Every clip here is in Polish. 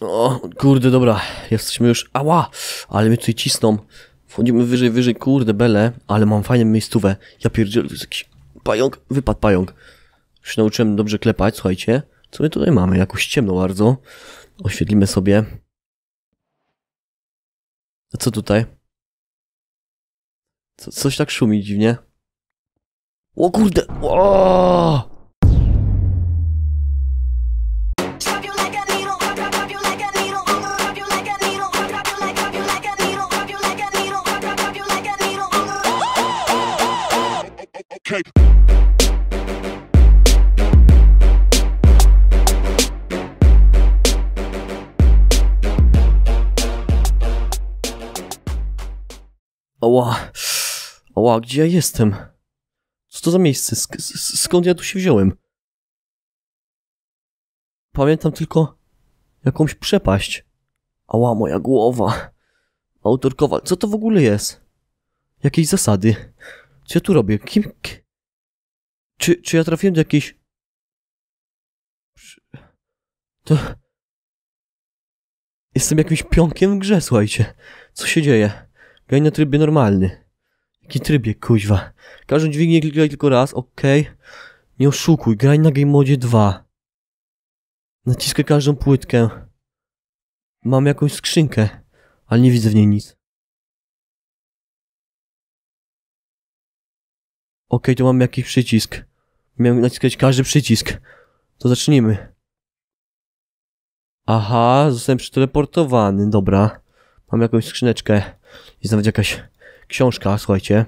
O, kurde, dobra, jesteśmy już, ała, ale mnie tutaj cisną. Wchodzimy wyżej, wyżej, kurde, bele, ale mam fajną miejscówę. Ja pierdzielę, jest jakiś pająk, wypadł pająk. Już nauczyłem dobrze klepać, słuchajcie. Co my tutaj mamy? Jakoś ciemno bardzo. Oświetlimy sobie. A co tutaj? Co, coś tak szumi dziwnie. O kurde! O! Ała. Ała, gdzie ja jestem? Co to za miejsce? Sk skąd ja tu się wziąłem? Pamiętam tylko jakąś przepaść. Ała, moja głowa. Autorkowa. Co to w ogóle jest? Jakieś zasady. Co ja tu robię? Kim... k- Czy, czy ja trafiłem do jakiejś... To... Jestem jakimś pionkiem w grze, słuchajcie. Co się dzieje? Graj na trybie normalny. Jaki trybie, kuźwa? Każdą dźwignię klikaj tylko raz, okej. Nie oszukuj, graj na Game Modzie 2. Naciskaj każdą płytkę. Mam jakąś skrzynkę, ale nie widzę w niej nic. Okej, tu mam jakiś przycisk. Miałem naciskać każdy przycisk. To zacznijmy. Aha, zostałem przeteleportowany, dobra. Mam jakąś skrzyneczkę. Jest nawet jakaś książka, słuchajcie.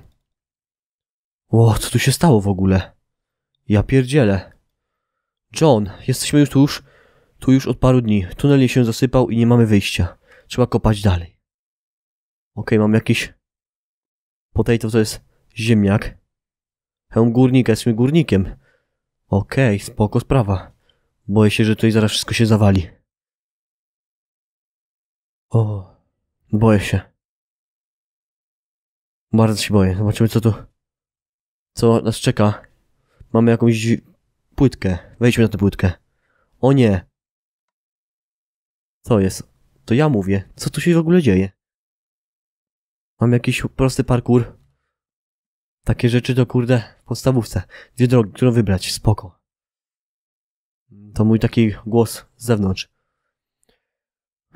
Ło, co tu się stało w ogóle? Ja pierdzielę. John, jesteśmy już tu już, tu już od paru dni. Tunel się zasypał i nie mamy wyjścia. Trzeba kopać dalej. Okej, mam jakiś... Potato to jest ziemniak. Hełm górnika, jesteśmy górnikiem. Okej, spoko sprawa. Boję się, że tutaj zaraz wszystko się zawali. O, boję się. Bardzo się boję. Zobaczymy, co tu. Co nas czeka. Mamy jakąś płytkę. Wejdźmy na tę płytkę. O nie. Co jest? To ja mówię. Co tu się w ogóle dzieje? Mam jakiś prosty parkour. Takie rzeczy to kurde w podstawówce. Dwie drogi, którą wybrać. Spoko. To mój taki głos z zewnątrz.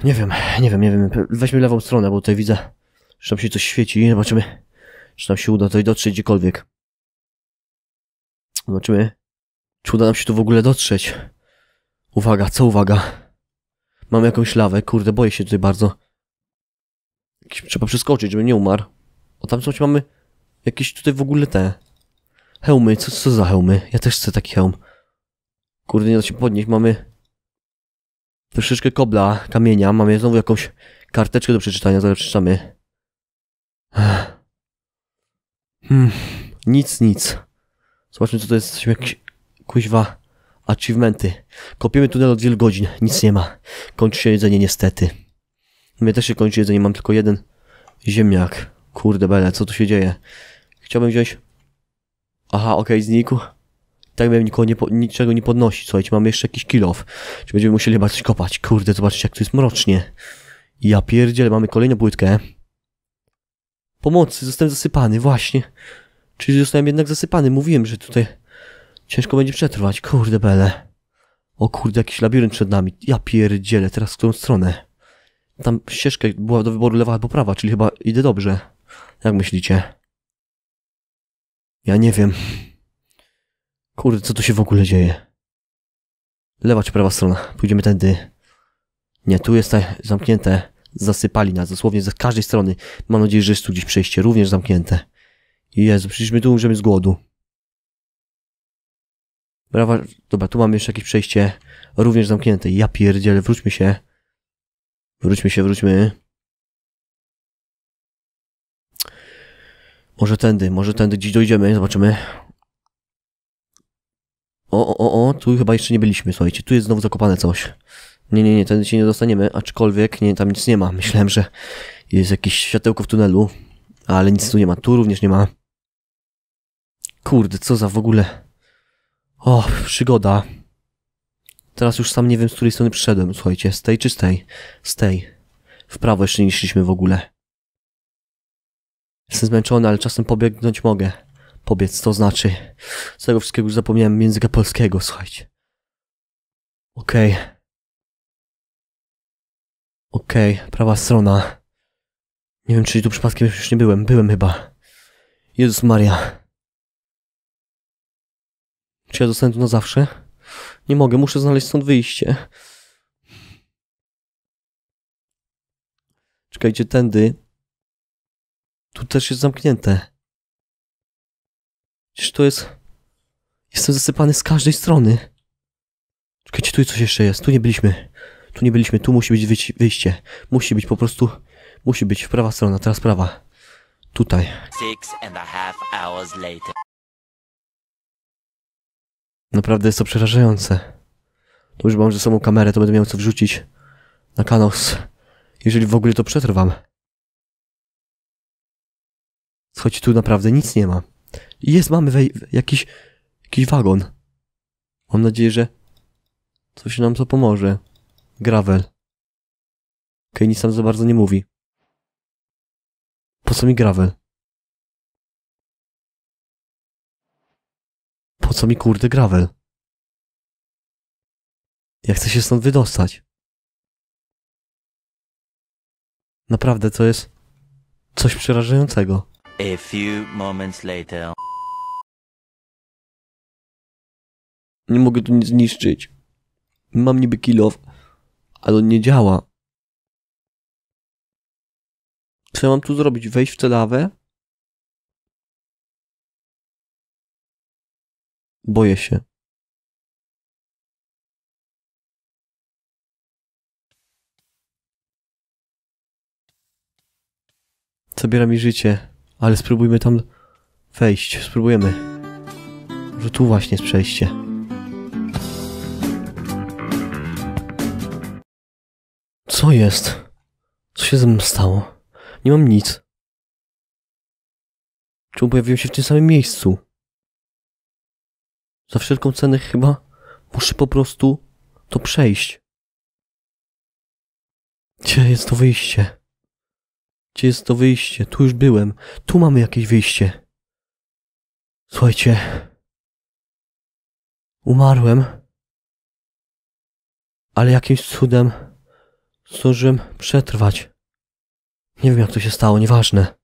Nie wiem, nie wiem, nie wiem. Weźmy lewą stronę, bo tutaj widzę, że tam się coś świeci. Zobaczymy, czy nam się uda tutaj dotrzeć gdziekolwiek. Zobaczymy, czy uda nam się tu w ogóle dotrzeć. Uwaga, co uwaga? Mam jakąś lawę, kurde, boję się tutaj bardzo. Trzeba przeskoczyć, żeby nie umarł. O tam coś mamy jakieś tutaj w ogóle te hełmy. Co, co za hełmy? Ja też chcę taki hełm. Kurde, nie da się podnieść. Mamy troszeczkę kobla, kamienia. Mamy znowu jakąś karteczkę do przeczytania. Zaraz przeczytamy. Hmm. Nic, nic. Zobaczmy, co to jest. Jesteśmy jakieś kuźwa achievementy. Kopiemy tunel od wielu godzin. Nic nie ma. Kończy się jedzenie niestety. Mnie też się kończy jedzenie. Mam tylko jeden ziemniak. Kurde bele, co tu się dzieje? Chciałbym wziąć... Aha, okej, znikł. Tak bym nikogo nie po... niczego nie podnosi. Słuchajcie, mamy jeszcze jakiś kill off. Czy będziemy musieli chyba coś kopać? Kurde, zobaczcie jak tu jest mrocznie. Ja pierdzielę, mamy kolejną płytkę. Pomocy, zostałem zasypany, właśnie. Czyli zostałem jednak zasypany. Mówiłem, że tutaj ciężko będzie przetrwać. Kurde bele. O kurde, jakiś labirynt przed nami. Ja pierdzielę, teraz w którą stronę? Tam ścieżka była do wyboru lewa albo prawa, czyli chyba idę dobrze. Jak myślicie? Ja nie wiem. Kurde, co tu się w ogóle dzieje? Lewa czy prawa strona? Pójdziemy tędy. Nie, tu jest zamknięte. Zasypali nas dosłownie z każdej strony. Mam nadzieję, że jest tu gdzieś przejście również zamknięte. Jezu, przecież my tu umrzemy z głodu. Brawa, dobra, tu mamy jeszcze jakieś przejście również zamknięte. Ja pierdzielę, wróćmy się. Wróćmy się, wróćmy. Może tędy, może tędy gdzieś dojdziemy, zobaczymy. O, o, o, tu chyba jeszcze nie byliśmy, słuchajcie, tu jest znowu zakopane coś. Nie, nie, nie, tędy się nie dostaniemy, aczkolwiek nie, tam nic nie ma. Myślałem, że jest jakieś światełko w tunelu, ale nic tu nie ma. Tu również nie ma. Kurde, co za w ogóle. O, przygoda. Teraz już sam nie wiem, z której strony przyszedłem. Słuchajcie, z tej czy z tej? Z tej. W prawo jeszcze nie szliśmy w ogóle. Jestem zmęczony, ale czasem pobiegnąć mogę. Pobiec, to znaczy. Z tego wszystkiego już zapomniałem języka polskiego, słuchajcie. Okej. Okej, prawa strona. Nie wiem, czy tu przypadkiem już nie byłem. Byłem chyba. Jezus Maria. Czy ja zostanę tu na zawsze? Nie mogę, muszę znaleźć stąd wyjście. Czekajcie, tędy. Tu też jest zamknięte. Przecież to jest... Jestem zasypany z każdej strony. Czekajcie, tu coś jeszcze jest. Tu nie byliśmy. Tu nie byliśmy. Tu musi być wyjś- wyjście. Musi być po prostu... Musi być prawa strona, teraz prawa. Tutaj. Naprawdę jest to przerażające. To już mam ze sobą kamerę, to będę miał co wrzucić na kanał, jeżeli w ogóle to przetrwam. Choć tu naprawdę nic nie ma. Jest, mamy wej- jakiś, jakiś wagon. Mam nadzieję, że coś nam to pomoże. Gravel. Okej, nic tam za bardzo nie mówi. Po co mi gravel? Po co mi kurde gravel? Ja chcę się stąd wydostać. Naprawdę to jest coś przerażającego. A few moments later. Nie mogę tu nic zniszczyć. Mam niby kilof, ale on nie działa. Co ja mam tu zrobić? Wejść w tę lawę? Boję się. Zabiera mi życie, ale spróbujmy tam wejść. Spróbujemy. Może tu właśnie jest przejście. Co jest? Co się ze mną stało? Nie mam nic. Czemu pojawiłem się w tym samym miejscu? Za wszelką cenę chyba muszę po prostu to przejść. Gdzie jest to wyjście? Gdzie jest to wyjście? Tu już byłem. Tu mamy jakieś wyjście. Słuchajcie. Umarłem. Ale jakimś cudem zdążyłem przetrwać. Nie wiem jak to się stało, nieważne.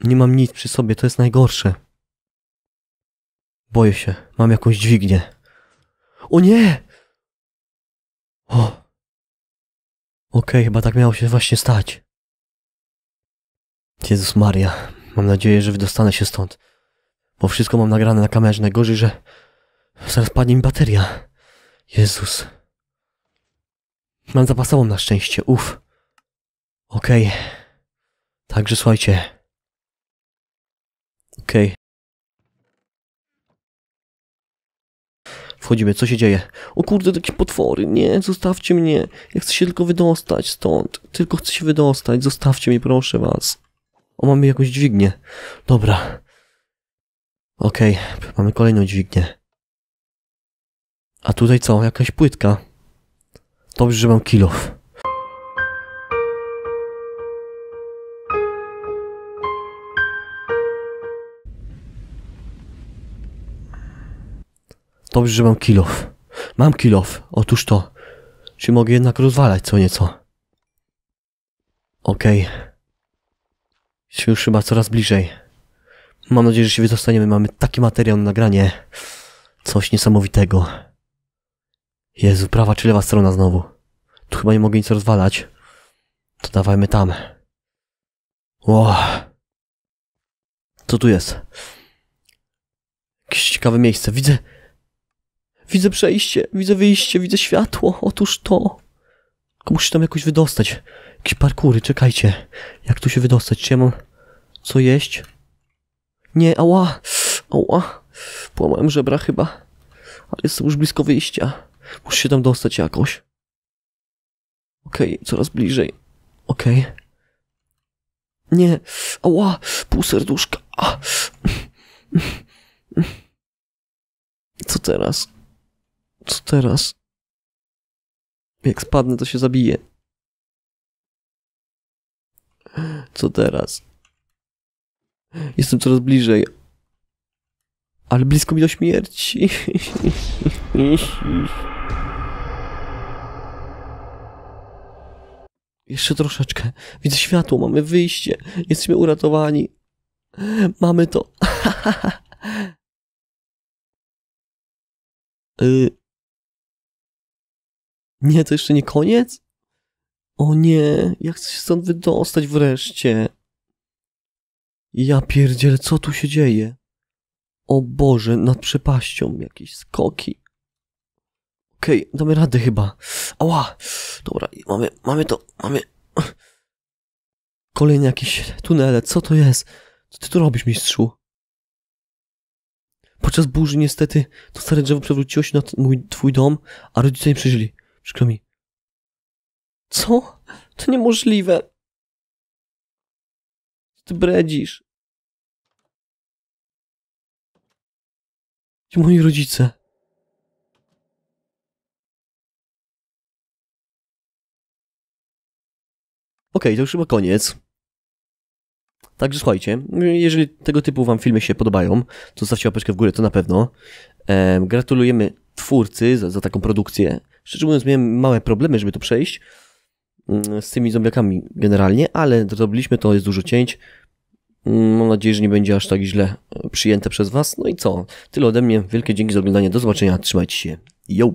Nie mam nic przy sobie, to jest najgorsze. Boję się, mam jakąś dźwignię. O nie! O! Okej, chyba tak miało się właśnie stać. Jezus Maria, mam nadzieję, że wydostanę się stąd. Bo wszystko mam nagrane na kamerze. Najgorzej, że zaraz padnie mi bateria. Jezus. Mam zapasową na szczęście, uff. Okej. Także słuchajcie. Okej. Wchodzimy, co się dzieje? O kurde, jakieś potwory, nie, zostawcie mnie. Ja chcę się tylko wydostać stąd. Tylko chcę się wydostać, zostawcie mnie, proszę was. O, mamy jakąś dźwignię. Dobra. Okej, mamy kolejną dźwignię. A tutaj co? Jakaś płytka. Dobrze, że mam kilof. Dobrze, że mam kilof. Mam kilof. Otóż to. Czy mogę jednak rozwalać co nieco? Okej. Jesteśmy już chyba coraz bliżej. Mam nadzieję, że się wydostaniemy. Mamy taki materiał na nagranie. Coś niesamowitego. Jezu, prawa czy lewa strona znowu? Tu chyba nie mogę nic rozwalać. To dawajmy tam. Ło. Co tu jest? Jakieś ciekawe miejsce. Widzę... Widzę przejście, widzę wyjście, widzę światło. Otóż to. Tylko muszę tam jakoś wydostać. Jakieś parkury, czekajcie. Jak tu się wydostać? Czy ja mam co jeść? Nie, ała. Ała. Połamałem żebra chyba. Ale jestem już blisko wyjścia. Muszę się tam dostać jakoś. Okej, coraz bliżej. Okej. Nie. Ała. Pół serduszka. Co teraz? Co teraz? Jak spadnę, to się zabiję. Co teraz? Jestem coraz bliżej. Ale blisko mi do śmierci. Jeszcze troszeczkę. Widzę światło, mamy wyjście. Jesteśmy uratowani. Mamy to. y... Nie, to jeszcze nie koniec? O nie, jak chcę się stąd wydostać wreszcie? Ja pierdzielę, co tu się dzieje? O Boże, nad przepaścią jakieś skoki. Okej, damy radę chyba. Ała! Dobra, mamy, mamy to, mamy... Kolejne jakieś tunele, co to jest? Co ty tu robisz, mistrzu? Podczas burzy niestety to stare drzewo przewróciło się na mój, twój dom, a rodzice nie przeżyli. Przykro mi. Co? To niemożliwe. Ty bredzisz. Gdzie moi rodzice? Okej, to już chyba koniec. Także słuchajcie, jeżeli tego typu wam filmy się podobają, to zostawcie łapeczkę w górę, to na pewno. Em, gratulujemy twórcy za, za taką produkcję. Szczerze mówiąc, miałem małe problemy, żeby to przejść mm, z tymi zombiakami generalnie, ale zrobiliśmy to, jest dużo cięć. Mm, Mam nadzieję, że nie będzie aż tak źle e, przyjęte przez was. No i co? Tyle ode mnie. Wielkie dzięki za oglądanie. Do zobaczenia. Trzymajcie się. Yo!